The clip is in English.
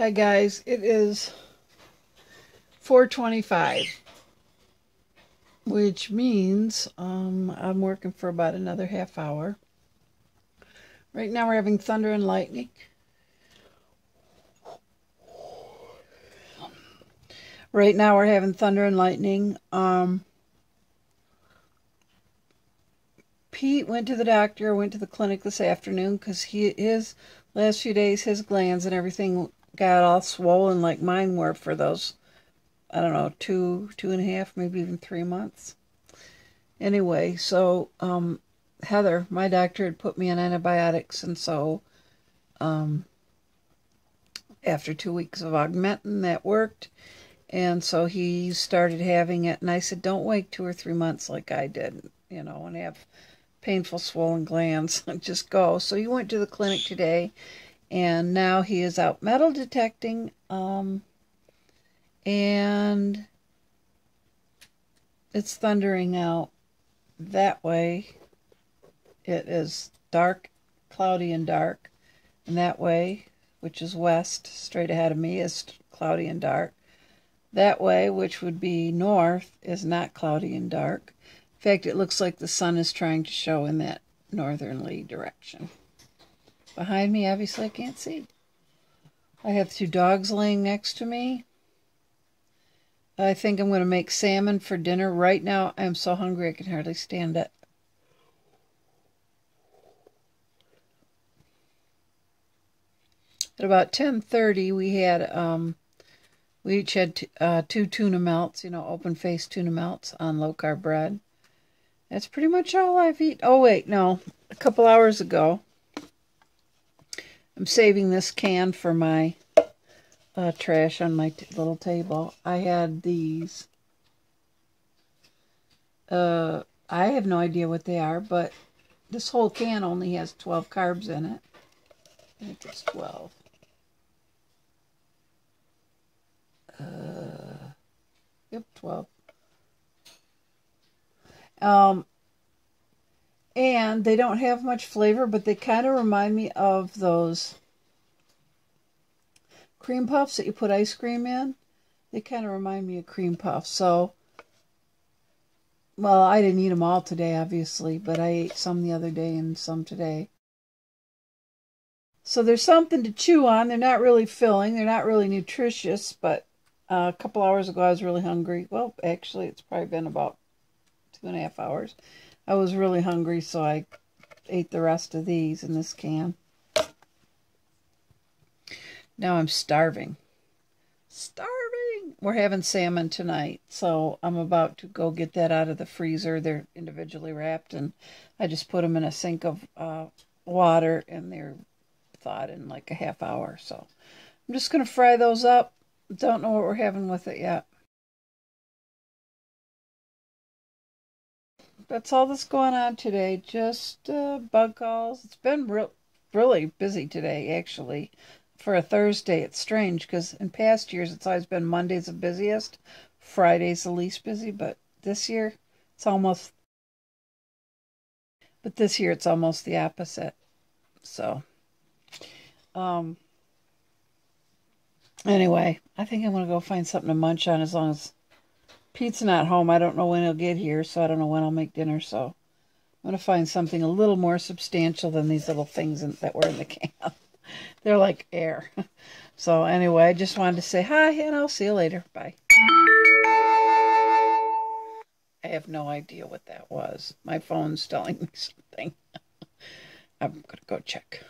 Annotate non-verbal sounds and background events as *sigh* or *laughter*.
Hi guys, it is 425, which means um, I'm working for about another half hour. Right now we're having thunder and lightning. Right now we're having thunder and lightning. Um, Pete went to the doctor, went to the clinic this afternoon because he his last few days his glands and everything got all swollen like mine were for those I don't know two two and a half maybe even three months. Anyway, so um, Heather, my doctor had put me on antibiotics, and so um, after two weeks of augmentin, that worked. And so he started having it, and I said, "Don't wait two or three months like I did, you know, and have painful swollen glands. *laughs* Just go." So he went to the clinic today, and now he is out metal detecting, um, and it's thundering out that way. It is dark, cloudy, and dark, and that way, which is west, straight ahead of me, is cloudy and dark. That way, which would be north, is not cloudy and dark. In fact, it looks like the sun is trying to show in that northerly direction. Behind me, obviously, I can't see. I have two dogs laying next to me. I think I'm going to make salmon for dinner. Right now, I'm so hungry I can hardly stand it. At about 10:30, we had um, we each had uh, two tuna melts, you know, open faced tuna melts on low carb bread. That's pretty much all I've eaten. Oh, wait, no. A couple hours ago, I'm saving this can for my uh, trash on my little table. I had these. Uh, I have no idea what they are, but this whole can only has 12 carbs in it. I think it's 12. Uh, yep, 12. Um, and they don't have much flavor, but they kind of remind me of those cream puffs that you put ice cream in. They kind of remind me of cream puffs. So, well, I didn't eat them all today, obviously, but I ate some the other day and some today. So there's something to chew on. They're not really filling. They're not really nutritious, but uh, a couple hours ago I was really hungry. Well, actually, it's probably been about two and a half hours. I was really hungry, so I ate the rest of these in this can. Now I'm starving. Starving! We're having salmon tonight, so I'm about to go get that out of the freezer. They're individually wrapped, and I just put them in a sink of uh, water, and they're thawed in like a half hour. So I'm just going to fry those up. Don't know what we're having with it yet. That's all that's going on today. Just uh, bug calls. It's been real, really busy today, actually. For a Thursday, it's strange because in past years it's always been Monday's the busiest, Friday's the least busy, but this year it's almost. But this year it's almost the opposite. So, um. Anyway, I think I'm gonna go find something to munch on as long as Pete's not home. I don't know when he'll get here, so I don't know when I'll make dinner. So I'm going to find something a little more substantial than these little things in, that were in the can. *laughs* They're like air. *laughs* So anyway, I just wanted to say hi, and I'll see you later. Bye. I have no idea what that was. My phone's telling me *laughs* something. I'm going to go check.